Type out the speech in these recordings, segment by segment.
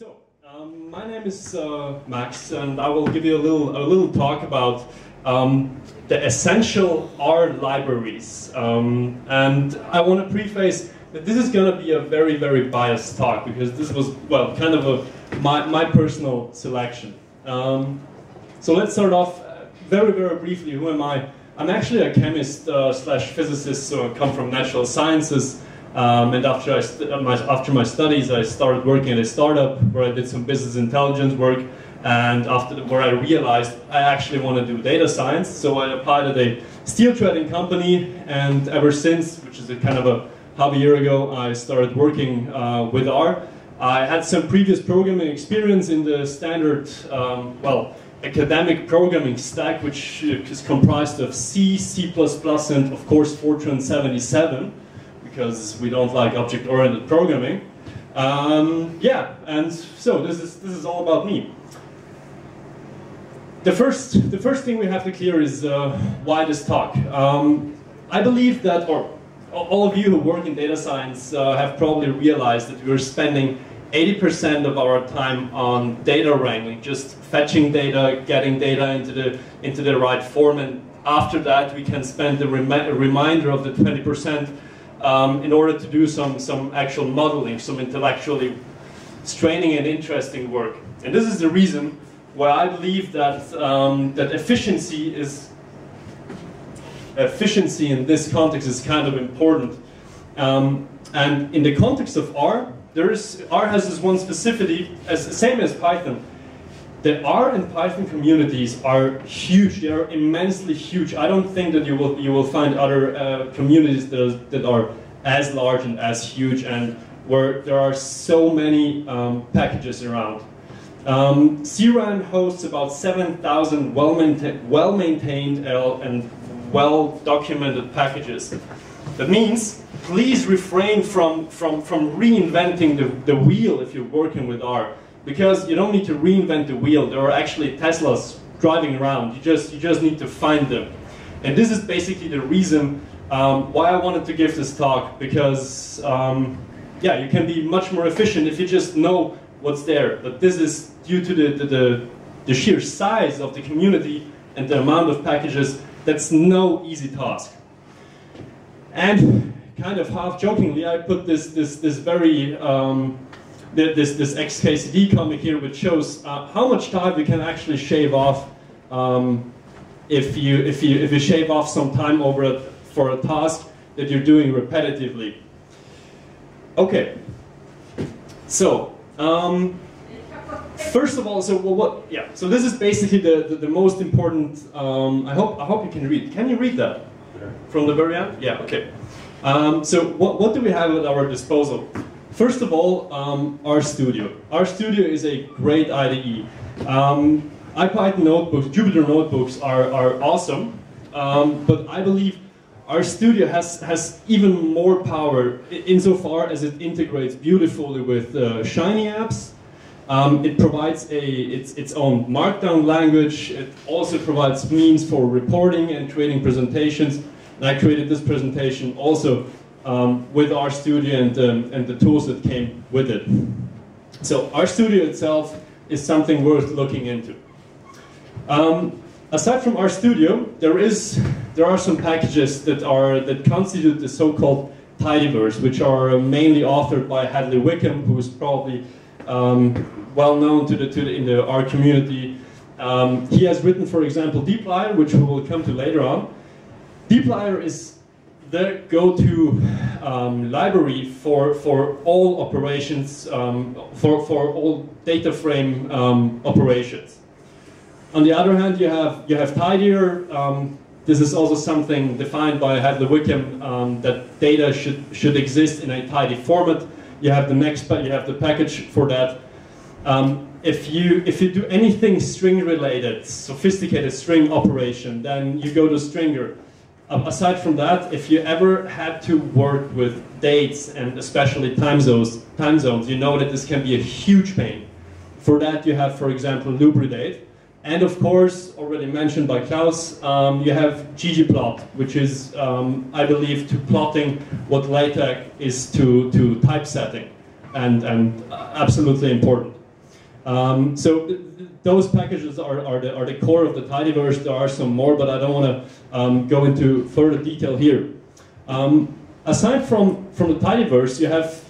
So, um, my name is uh, Max, and I will give you a little a little talk about um, the essential R libraries. Um, and I want to preface that this is going to be a very very biased talk because this was well kind of a my my personal selection. Um, so let's start off uh, very very briefly. Who am I? I'm actually a chemist uh, slash physicist, so I come from natural sciences. Um, and after, I my, after my studies, I started working at a startup where I did some business intelligence work. And after the, where I realized I actually want to do data science, so I applied at a steel threading company. And ever since, which is a kind of a half a year ago, I started working uh, with R. I had some previous programming experience in the standard, um, well, academic programming stack, which is comprised of C, C++, and of course Fortran 77 because we don't like object-oriented programming. Um, yeah, and so this is this is all about me. The first the first thing we have to clear is uh, why this talk. Um, I believe that, or all of you who work in data science uh, have probably realized that we're spending 80% of our time on data wrangling, just fetching data, getting data into the into the right form, and after that we can spend the rem remainder of the 20% um, in order to do some, some actual modeling, some intellectually straining and interesting work. And this is the reason why I believe that, um, that efficiency is efficiency in this context is kind of important. Um, and in the context of R, there is, R has this one specificity, as same as Python. The R and Python communities are huge. They are immensely huge. I don't think that you will you will find other uh, communities that are, that are as large and as huge and where there are so many um, packages around. Um, CRAN hosts about 7,000 well-maintained well and well-documented packages. That means please refrain from, from, from reinventing the, the wheel if you're working with R because you don't need to reinvent the wheel. There are actually Teslas driving around. You just, you just need to find them. And this is basically the reason um, why I wanted to give this talk, because um, yeah, you can be much more efficient if you just know what's there. But this is due to the, the, the, sheer size of the community and the amount of packages, that's no easy task. And kind of half jokingly, I put this, this, this very um, this, this XKCD comic here, which shows uh, how much time you can actually shave off um, if, you, if, you, if you shave off some time over a, for a task that you're doing repetitively. Okay, so um, first of all, so well, what? Yeah, so this is basically the, the, the most important. Um, I hope I hope you can read. Can you read that from the very end? Yeah. Okay. Um, so what what do we have at our disposal? First of all, um, RStudio. RStudio is a great IDE. Um, IPython notebooks, Jupyter notebooks are, are awesome, um, but I believe RStudio has, has even more power insofar as it integrates beautifully with uh, Shiny apps. Um, it provides a, its, its own markdown language. It also provides means for reporting and creating presentations. And I created this presentation also um, with RStudio and, um, and the tools that came with it. So RStudio itself is something worth looking into. Um, aside from RStudio, there is there are some packages that are that constitute the so-called tidyverse, which are mainly authored by Hadley Wickham, who is probably um, well known to the, to the, in the R community. Um, he has written, for example, dplyr, which we will come to later on. dplyr is the go-to um, library for, for all operations, um, for, for all data frame um, operations. On the other hand, you have, you have Tidyr. Um, this is also something defined by Hadley Wickham um, that data should, should exist in a tidy format. You have the next, but you have the package for that. Um, if you if you do anything string related, sophisticated string operation, then you go to stringr. Um, aside from that, if you ever had to work with dates and especially time zones, time zones, you know that this can be a huge pain. For that, you have, for example, Lubridate. And of course, already mentioned by Klaus, um, you have ggplot, which is, um, I believe, to plotting what LaTeX is to, to typesetting, and, and absolutely important. Um, so th those packages are, are, the, are the core of the tidyverse. There are some more, but I don't want to um, go into further detail here. Um, aside from, from the tidyverse, you have,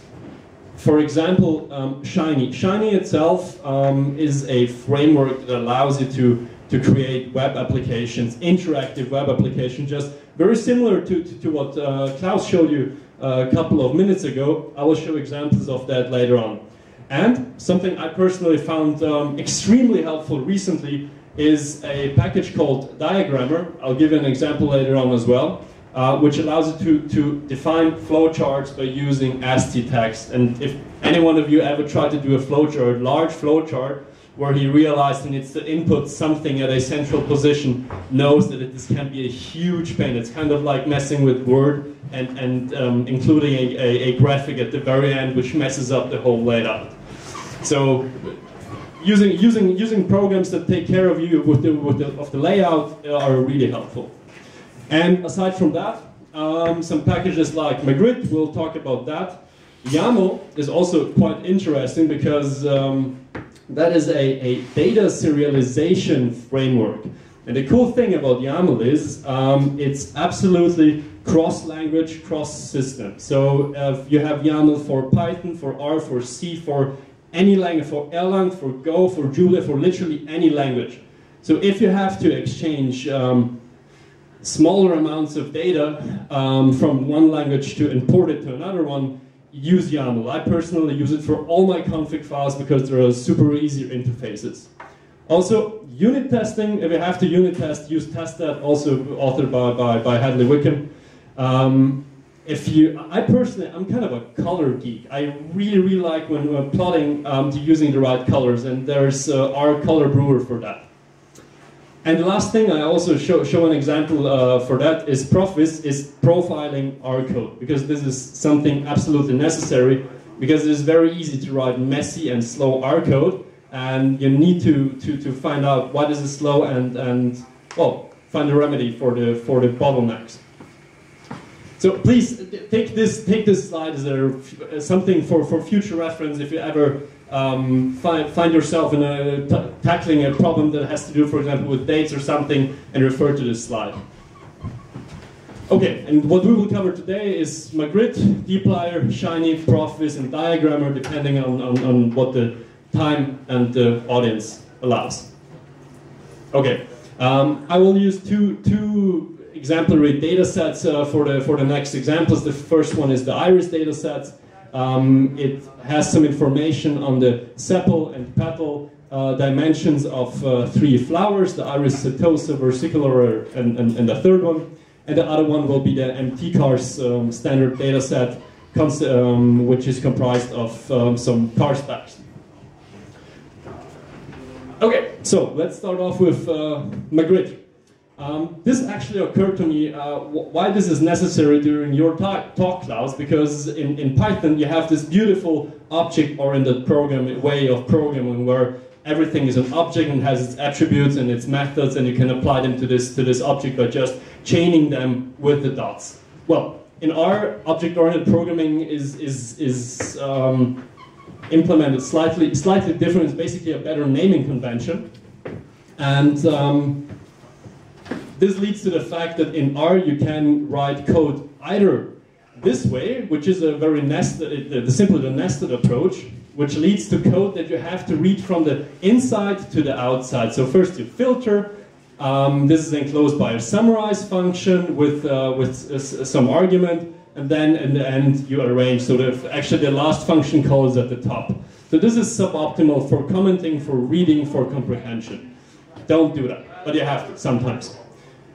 for example, um, Shiny. Shiny itself um, is a framework that allows you to, to create web applications, interactive web applications, just very similar to, to, to what uh, Klaus showed you uh, a couple of minutes ago. I will show examples of that later on. And something I personally found um, extremely helpful recently is a package called Diagrammer. I'll give you an example later on as well, uh, which allows you to, to define flowcharts by using ASCII text. And if any one of you ever tried to do a flowchart, large flowchart, where he realized he needs to input something at a central position, knows that it, this can be a huge pain. It's kind of like messing with Word and, and um, including a, a, a graphic at the very end, which messes up the whole layout. So using, using, using programs that take care of you with the, with the, of the layout are really helpful. And aside from that, um, some packages like magrittr, we'll talk about that. YAML is also quite interesting because um, that is a, a, data serialization framework. And the cool thing about YAML is um, it's absolutely cross-language, cross-system. So uh, you have YAML for Python, for R, for C, for any language, for Erlang, for Go, for Julia, for literally any language. So if you have to exchange um, smaller amounts of data um, from one language to import it to another one, use YAML. I personally use it for all my config files because there are super easy interfaces. Also, unit testing, if you have to unit test, use testthat, also authored by, by, by Hadley Wickham. Um, if you, I personally, I'm kind of a color geek. I really, really like when we're plotting um, to using the right colors, and there's uh, RColorBrewer for that. And the last thing I also show, show an example uh, for that is Profvis is profiling R code, because this is something absolutely necessary, because it is very easy to write messy and slow R code, and you need to, to, to find out what is slow and, and, well, find a remedy for the, for the bottlenecks. So please take this take this slide as a, something for, for future reference if you ever um, find, find yourself in a tackling a problem that has to do, for example, with dates or something, and refer to this slide. Okay, and what we will cover today is magrittr, dplyr, Shiny, Profvis, and Diagrammer, depending on, on, on what the time and the audience allows. Okay, um, I will use two, two exemplary data sets uh, for, the, for the next examples. The first one is the iris data set. Um, it has some information on the sepal and petal uh, dimensions of uh, three flowers, the iris setosa, versicolor, and, and, and, the third one. And the other one will be the mtcars um, standard data set, um, which is comprised of um, some car specs. Okay, so let's start off with uh, magrittr. Um, this actually occurred to me uh, why this is necessary during your talk, talk Klaus, because in, in Python you have this beautiful object-oriented program way of programming where everything is an object and has its attributes and its methods and you can apply them to this, to this object by just chaining them with the dots. Well, in R, object-oriented programming is, is, is um, implemented slightly, slightly different. It's basically a better naming convention. And um, this leads to the fact that in R you can write code either this way, which is a very nested, the simply the nested approach, which leads to code that you have to read from the inside to the outside. So first you filter, um, this is enclosed by a summarize function with, uh, with some argument, and then in the end you arrange. So the, actually the last function call is at the top. So this is suboptimal for commenting, for reading, for comprehension. Don't do that, but you have to sometimes.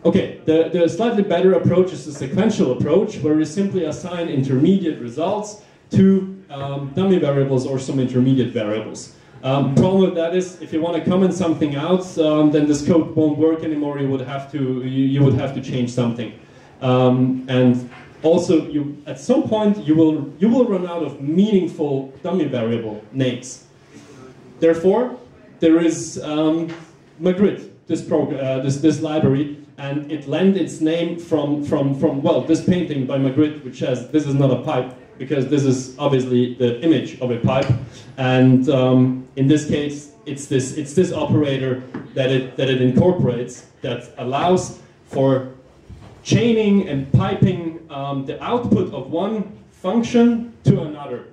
Okay, the, the slightly better approach is the sequential approach, where we simply assign intermediate results to um, dummy variables or some intermediate variables. Um, problem with that is, if you want to comment something out, um, then this code won't work anymore. You would have to you, you would have to change something, um, and also you at some point you will you will run out of meaningful dummy variable names. Therefore, there is um, this, uh, this this library and it lent its name from, from, from well, this painting by Magritte, which says, this is not a pipe, because this is obviously the image of a pipe, and um, in this case, it's this, it's this operator that it, that it incorporates that allows for chaining and piping um, the output of one function to another.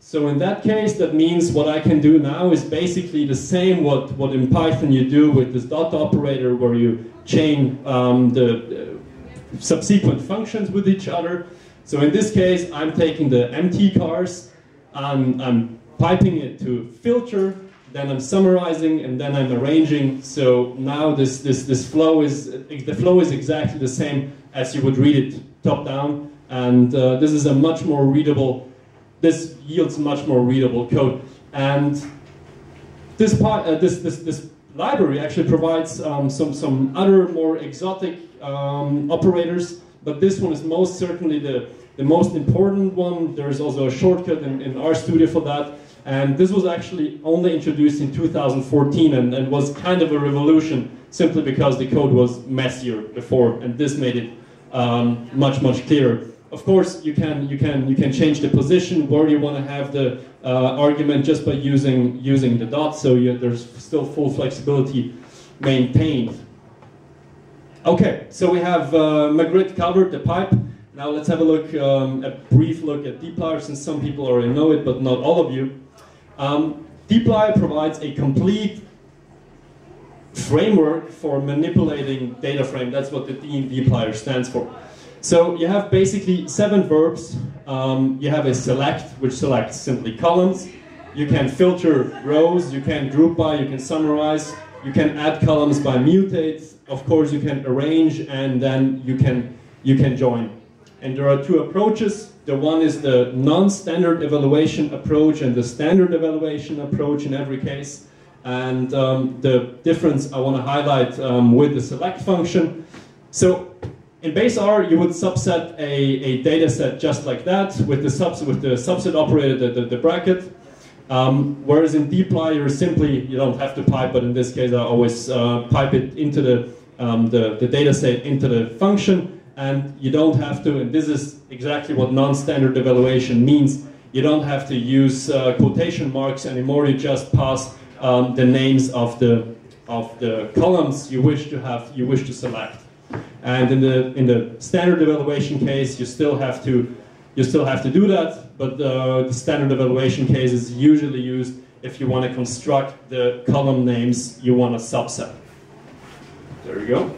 So in that case, that means what I can do now is basically the same what, what in Python you do with this dot operator where you chain um, the uh, subsequent functions with each other. So in this case, I'm taking the mtcars, and I'm piping it to filter, then I'm summarizing, and then I'm arranging. So now this, this, this flow is, the flow is exactly the same as you would read it top down. And uh, this is a much more readable this yields much more readable code. And this, part, uh, this, this, this library actually provides um, some, some other more exotic um, operators, but this one is most certainly the, the most important one. There's also a shortcut in, in RStudio for that. And this was actually only introduced in 2014 and, and was kind of a revolution simply because the code was messier before, and this made it um, much, much clearer. Of course, you can you can you can change the position where you want to have the uh, argument just by using using the dot. So you, there's still full flexibility maintained. Okay, so we have uh, magrittr covered the pipe. Now let's have a look, um, a brief look at dplyr, since some people already know it, but not all of you. Um, dplyr provides a complete framework for manipulating data frame. That's what the dplyr stands for. So you have basically seven verbs. Um, you have a select, which selects simply columns. You can filter rows, you can group by, you can summarize, you can add columns by mutate. Of course, you can arrange, and then you can, you can join. And there are two approaches. The one is the non-standard evaluation approach and the standard evaluation approach in every case. And um, the difference I want to highlight um, with the select function. So in base R, you would subset a, a data set just like that with the, subs with the subset operator, the, the, the bracket. Um, whereas in dplyr, you're simply, you don't have to pipe, but in this case, I always uh, pipe it into the, um, the, the data set into the function, and you don't have to, and this is exactly what non-standard evaluation means, you don't have to use uh, quotation marks anymore, you just pass um, the names of the, of the columns you wish to have, you wish to select. And in the in the standard evaluation case, you still have to you still have to do that, but uh, the standard evaluation case is usually used if you want to construct the column names you want to subset. There you go.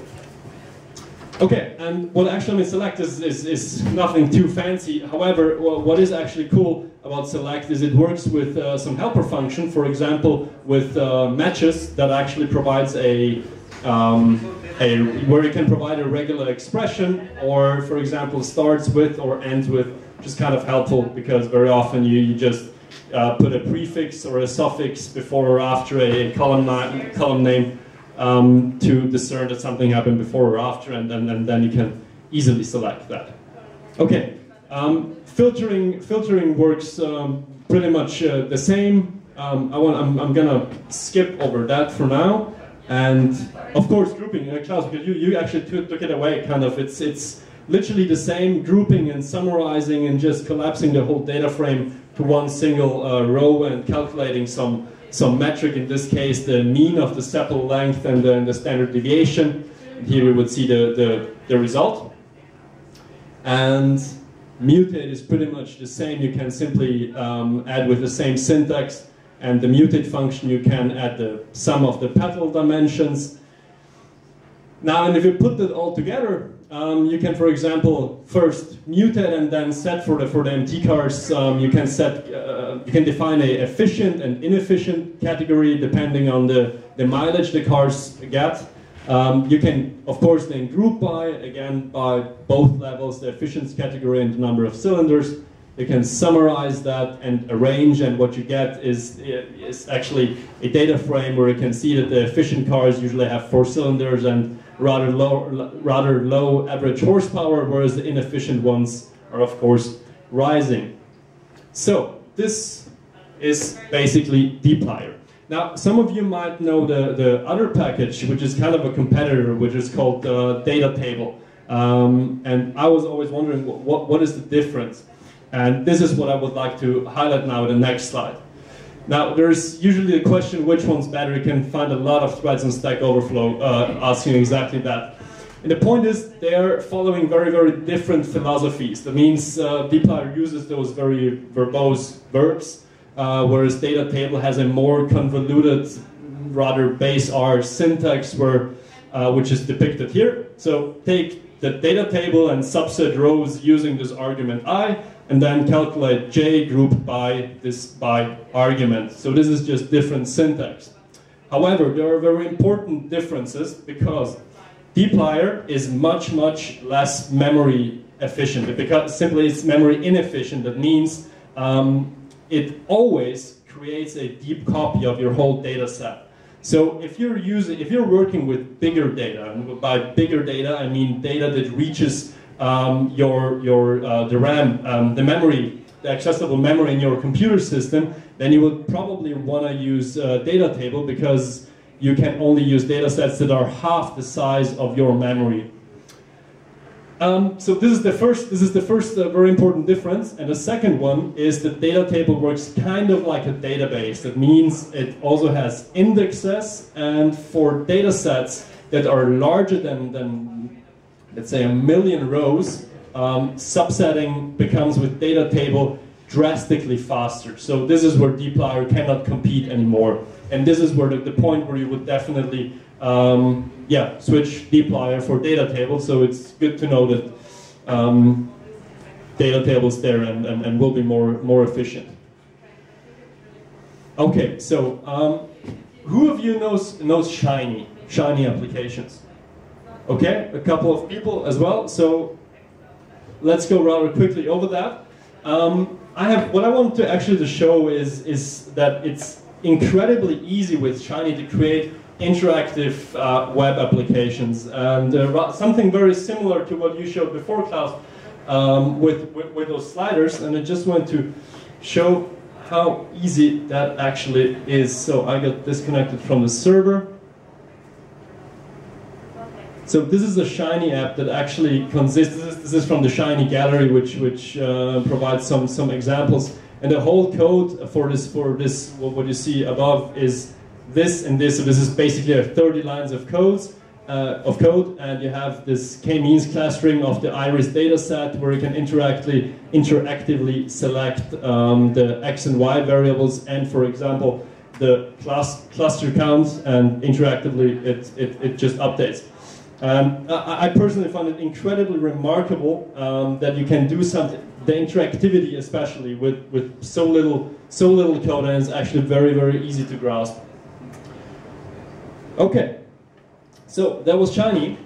Okay, and what actually select is, is, is nothing too fancy. However, what is actually cool about select is it works with uh, some helper function, for example, with uh, matches that actually provides a um, a, where you can provide a regular expression or, for example, starts with or ends with, is kind of helpful because very often you, you just uh, put a prefix or a suffix before or after a column, column name um, to discern that something happened before or after, and then, and then you can easily select that. Okay, um, filtering, filtering works um, pretty much uh, the same. Um, I want, I'm, I'm gonna skip over that for now. And of course, grouping, uh, Klaus, because you, you actually took, it away, kind of. It's, it's literally the same grouping and summarizing and just collapsing the whole data frame to one single uh, row and calculating some, some metric, in this case, the mean of the sepal length and then the standard deviation. And here we would see the, the, the result. And mutate is pretty much the same. You can simply um, add with the same syntax and the mutate function, you can add the sum of the petal dimensions. Now, and if you put that all together, um, you can, for example, first mutate and then set for the for the mtcars. Um, you can set, uh, you can define a efficient and inefficient category depending on the the mileage the cars get. Um, you can, of course, then group by again by both levels, the efficiency category and the number of cylinders you can summarize that and arrange, and what you get is, is actually a data frame where you can see that the efficient cars usually have four cylinders and rather low, rather low average horsepower, whereas the inefficient ones are, of course, rising. So, this is basically dplyr. Now, some of you might know the, the other package, which is kind of a competitor, which is called uh, data table. Um, and I was always wondering, what, what is the difference? And this is what I would like to highlight now in the next slide. Now, there's usually the question which one's better. You can find a lot of threads on Stack Overflow uh, asking exactly that. And the point is, they're following very, very different philosophies. That means uh, dplyr uses those very verbose verbs, uh, whereas data table has a more convoluted, rather base R syntax, where, uh, which is depicted here. So take the data table and subset rows using this argument i, and then calculate j group by this by argument. So this is just different syntax. However, there are very important differences because dplyr is much, much less memory efficient. Because simply it's memory inefficient. That means um, it always creates a deep copy of your whole data set. So if you're using, if you're working with bigger data, and by bigger data I mean data that reaches um, your your uh, the RAM, um, the memory, the accessible memory in your computer system, then you would probably want to use uh, data table because you can only use data sets that are half the size of your memory. Um, so this is the first, this is the first uh, very important difference. And the second one is that data table works kind of like a database. That means it also has indexes, and for data sets that are larger than, than let's say, a million rows, um, subsetting becomes with data table drastically faster. So this is where dplyr cannot compete anymore. And this is where the, the point where you would definitely um, yeah, switch dplyr for data table. So it's good to know that um, data tables there and, and, and will be more, more efficient. Okay, so um, who of you knows, knows Shiny, Shiny applications? Okay, a couple of people as well. So let's go rather quickly over that. Um, I have what I want to actually to show is is that it's incredibly easy with Shiny to create interactive uh, web applications and uh, something very similar to what you showed before, Klaus, um, with, with, with those sliders. And I just want to show how easy that actually is. So I got disconnected from the server. So this is a Shiny app that actually consists, this is, this is from the Shiny gallery, which, which uh, provides some, some examples. And the whole code for this, for this, what you see above is this and this. So this is basically 30 lines of codes. Uh, of code, and you have this k-means clustering of the iris data set where you can interactively, interactively select um, the x and y variables and, for example, the class, cluster count, and interactively it, it, it just updates. Um, I, I, personally find it incredibly remarkable um, that you can do something, the interactivity especially with, with so little so little code and it's actually very, very easy to grasp. Okay, so that was Shiny.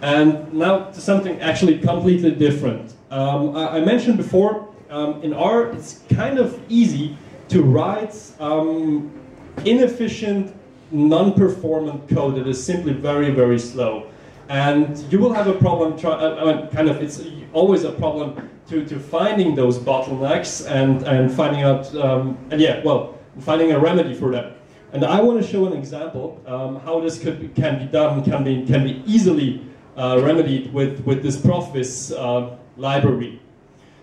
And now to something actually completely different. Um, I, I, mentioned before, um, in R, it's kind of easy to write um, inefficient non-performant code that is simply very, very slow. And you will have a problem, try, uh, kind of, it's always a problem to, to finding those bottlenecks and, and finding out, um, and yeah, well, finding a remedy for that. And I want to show an example um, how this could, can be done, can be, can be easily uh, remedied with, with this Profvis uh, library.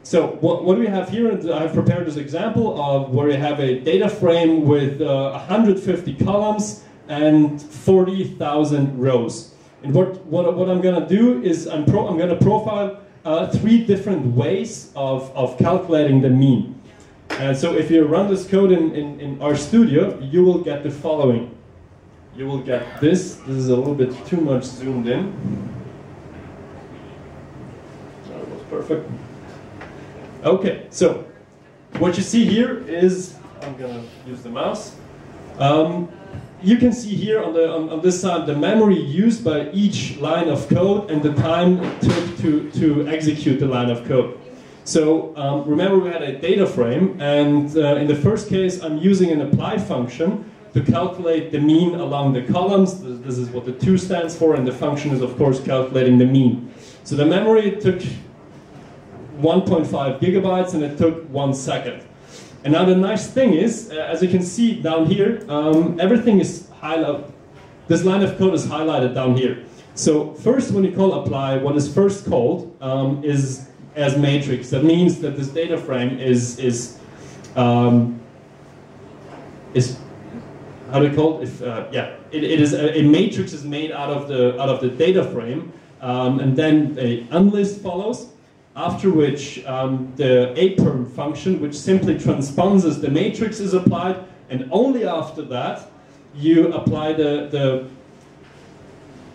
So what, what we have here, and I've prepared this example of where you have a data frame with uh, 150 columns and 40,000 rows. And what, what, what I'm going to do is I'm, pro, I'm going to profile uh, three different ways of, of calculating the mean. And so if you run this code in, in, in RStudio, you will get the following. You will get this. This is a little bit too much zoomed in. That was perfect. Okay, so what you see here is, I'm gonna use the mouse. Um, you can see here on, the, on, on, this side the memory used by each line of code and the time it took to, to execute the line of code. So um, remember we had a data frame and uh, in the first case I'm using an apply function to calculate the mean along the columns. This, is what the 2 stands for and the function is of course calculating the mean. So the memory took 1.5 gigabytes and it took one second. And now the nice thing is, uh, as you can see down here, um, everything is highlighted. This line of code is highlighted down here. So first, when you call apply, what is first called um, is as matrix. That means that this data frame is is um, is how do you call it? If, uh, yeah, it, it is a, a, matrix is made out of the out of the data frame, um, and then a unlist follows. After which um, the aperm function, which simply transposes the matrix, is applied, and only after that you apply the the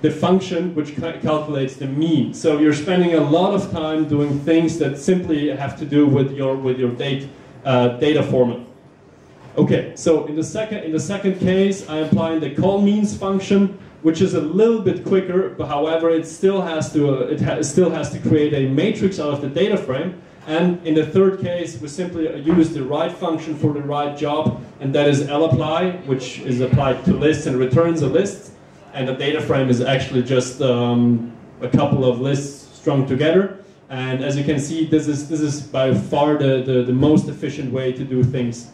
the function which ca calculates the mean. So you're spending a lot of time doing things that simply have to do with your with your date, uh, data format. Okay, so in the second in the second case, I'm applying the colMeans function, which is a little bit quicker, but however, it still has to uh, it, ha still has to create a matrix out of the data frame. And in the third case, we simply use the right function for the right job, and that is lapply, which is applied to lists and returns a list and the data frame is actually just um, a couple of lists strung together. And as you can see, this is, this is by far the, the, the most efficient way to do things.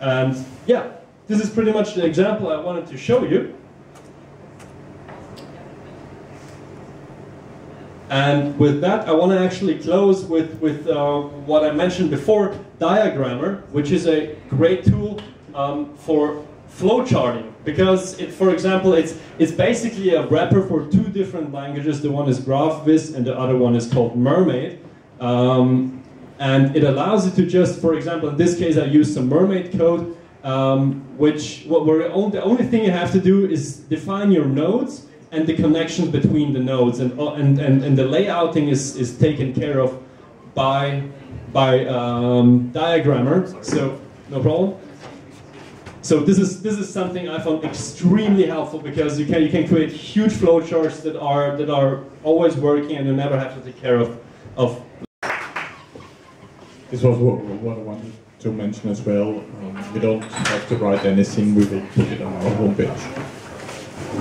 And yeah, this is pretty much the example I wanted to show you. And with that, I want to actually close with, with uh, what I mentioned before, Diagrammer, which is a great tool um, for flowcharting because it, for example, it's it's basically a wrapper for two different languages. The one is GraphViz and the other one is called Mermaid. Um, and it allows you to just, for example, in this case, I use some Mermaid code, um, which what we're the only thing you have to do is define your nodes and the connections between the nodes, and and and, and the layouting is is taken care of by by um, diagrammer. So no problem. So this is this is something I found extremely helpful because you can you can create huge flowcharts that are that are always working and you never have to take care of of. This was what, what I wanted to mention as well. Um, we don't have to write anything; we will put it on our homepage.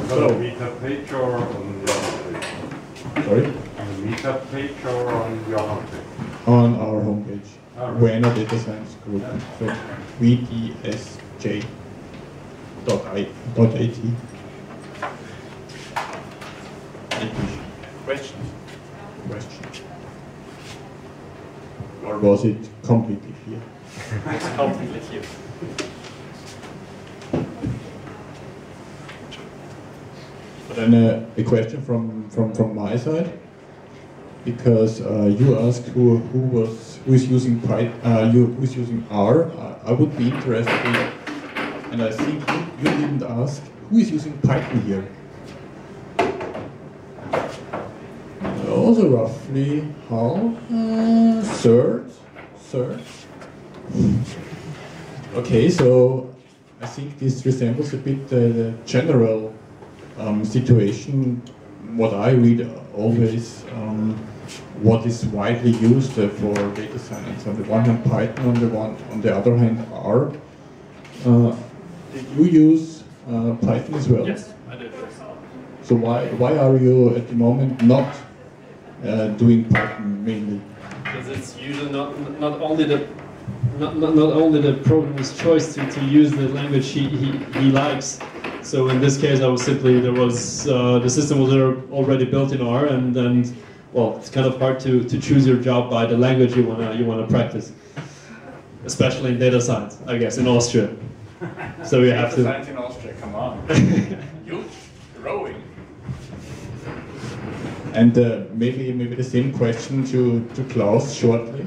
So, on the meetup page or on the homepage? Sorry. On the meetup page or on your homepage? On our homepage. Oh, right. Wiener Data Science Group. So VDSG dot I dot AT. Questions? Questions? Or was it completely clear? it's completely clear. Then uh, a question from, from, from my side, because uh, you asked who, who was who is using Python, uh, you, who is using R. Uh, would be interested, and I think you, you didn't ask who is using Python here. Also roughly how uh, third, third. Okay, so I think this resembles a bit the general um, situation, what I read always, um, what is widely used uh, for data science. On the one hand, Python, on the one, on the other hand, R. Uh, you use uh, Python as well? Yes, I did. So why why are you at the moment not uh, doing Python mainly? Because it's usually not not only the not, not, not only the programmer's choice to, to use the language he, he, he likes. So in this case, I was simply there was uh, the system was already built in R, and and well, it's kind of hard to, to choose your job by the language you wanna you wanna practice, especially in data science, I guess, in Austria. So you have to. Science in Austria, come on. Huge, growing. And uh, maybe maybe the same question to, to Klaus shortly.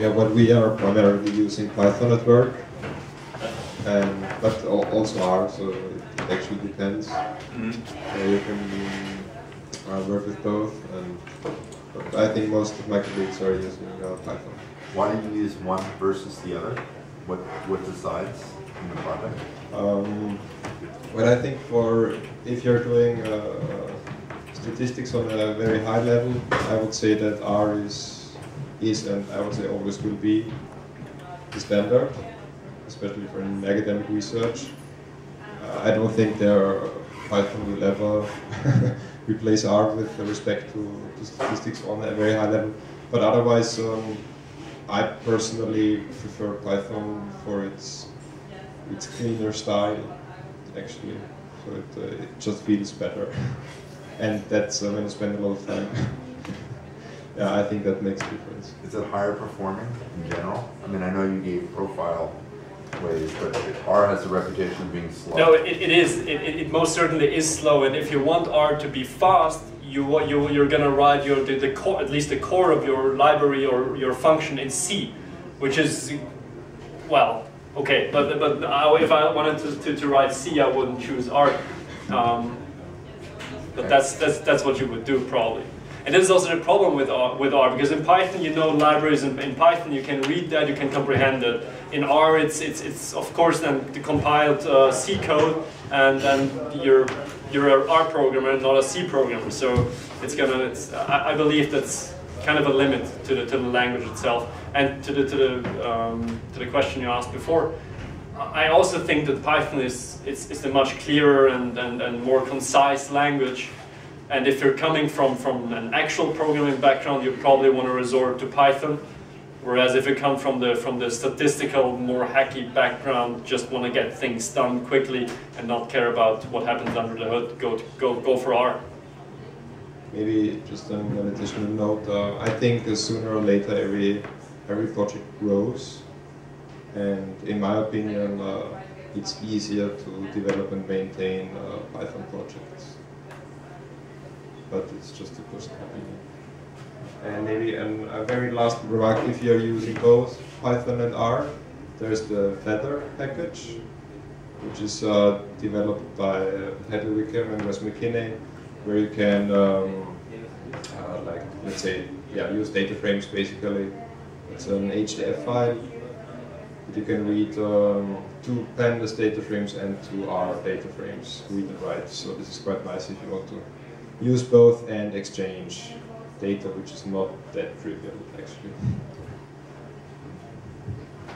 Yeah, well, we are primarily using Python at work, and but also R, so it actually depends. So you can uh, work with both, and but I think most of my colleagues are using uh, Python. Why do you use one versus the other? What what decides in the project? Um, well, I think for if you're doing uh, statistics on a very high level, I would say that R is is and I would say always will be the standard, especially for in academic research. Uh, I don't think there Python will ever replace R with respect to, statistics on a very high level. But otherwise, um, I personally prefer Python for its its cleaner style, actually. So it, uh, it just feels better, and that's uh, when you spend a lot of time. yeah, I think that makes a difference. Is it higher performing in general? I mean, I know you gave profile ways, but R has a reputation of being slow. No, it, it is. It, it, most certainly is slow. And if you want R to be fast, you, you, you're gonna write your the, the core at least the core of your library or your function in C, which is well okay. But but I, if I wanted to, to, to write C, I wouldn't choose R. Um, but that's that's that's what you would do probably. And this is also the problem with R, with R because in Python you know libraries and in Python you can read that you can comprehend it. In R it's it's it's of course then the compiled uh, C code and then you're you're an R programmer not a C programmer. So it's gonna it's I, I believe that's kind of a limit to the to the language itself and to the to the um, to the question you asked before. I also think that Python is, is, is a much clearer and, and, and more concise language. And if you're coming from, from an actual programming background, you probably want to resort to Python. Whereas if you come from the, from the statistical, more hacky background, just want to get things done quickly and not care about what happens under the hood, go, to, go, go for R. Maybe just an additional note. Uh, I think sooner or later every every project grows, and in my opinion, uh, it's easier to develop and maintain uh, Python. But it's just a personal opinion. And maybe a very last remark: if you're using both Python and R, there's the Feather package, which is uh, developed by uh, Hadley Wickham and Wes McKinney, where you can, um, uh, like, let's say, yeah, use data frames basically. It's an HDF file. that you can read um, two pandas data frames and two R data frames, read and write. So this is quite nice if you want to use both and exchange data, which is not that trivial actually.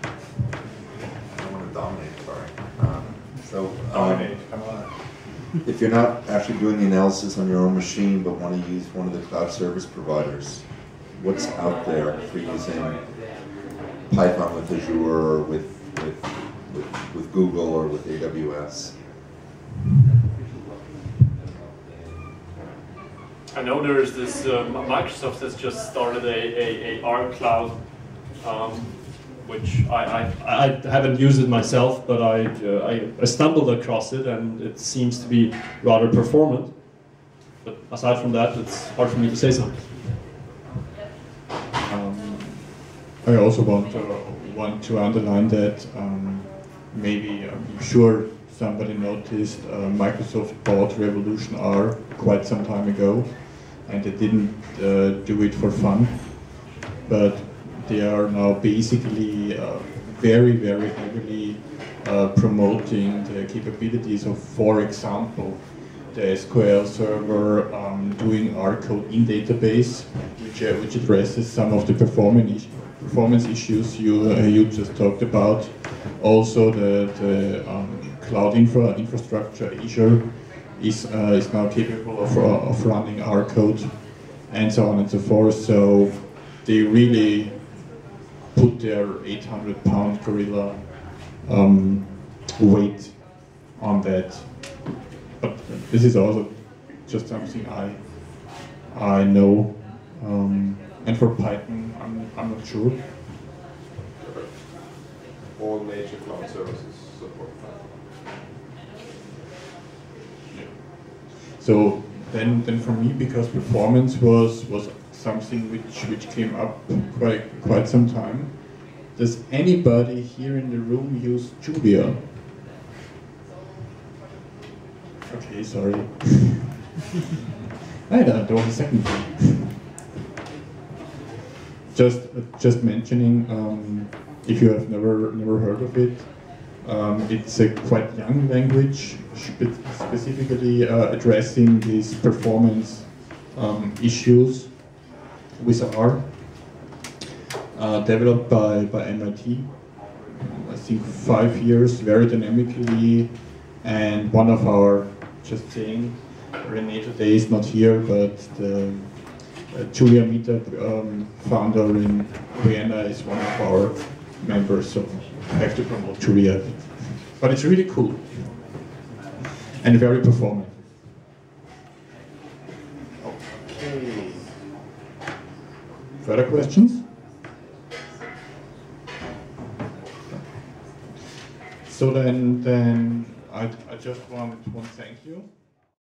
I don't want to dominate, sorry. Um, So, um, Dominate, come on. if you're not actually doing the analysis on your own machine, but want to use one of the cloud service providers, what's out there for using Python with Azure or with, with, with, with Google or with AWS? I know there's this uh, Microsoft has just started a, a, a R cloud, um, which I, I, I haven't used it myself, but I, uh, I I stumbled across it and it seems to be rather performant. But aside from that, it's hard for me to say something. Um, I also want to, want to underline that um, maybe I'm sure somebody noticed uh, Microsoft bought Revolution R quite some time ago, and they didn't uh, do it for fun, but they are now basically uh, very very heavily uh, promoting the capabilities of, for example, the SQL server um, doing R code in database, which, uh, which addresses some of the performance, performance issues you, uh, you just talked about. Also, the, the um, cloud infra, infrastructure, Azure, is, uh, is now capable of, of running R code, and so on and so forth. So they really put their 800 pound gorilla um, weight on that but this is also just something I I know. Um, and for Python, I'm, I'm not sure. All major cloud services So then, then for me, because performance was was something which which came up quite quite some time. Does anybody here in the room use Julia? Okay, sorry. I don't, was a second. Just, just mentioning, um, if you have never, never heard of it, um, it's a quite young language, spe- specifically uh, addressing these performance um, issues with R, uh, developed by, by MIT. I think five years, very dynamically, and one of our, just saying, Rene today is not here, but the uh, Julia Meetup um, founder in Vienna is one of our members, so have to promote to React. But it's really cool and very performant. Okay. Further questions? So then, then I, I just want to thank you.